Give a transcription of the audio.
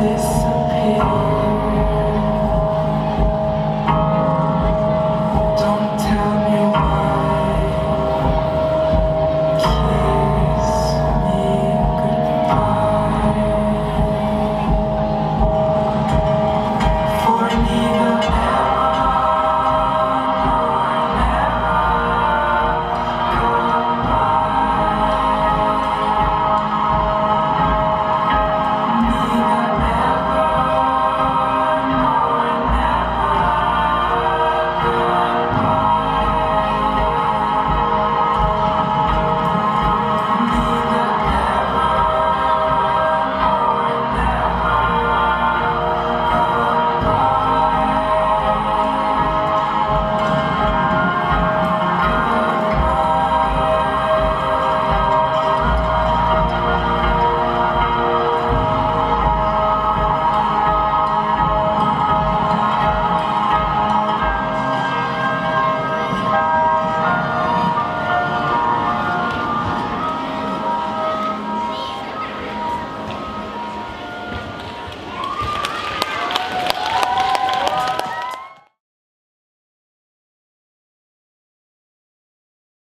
disappear.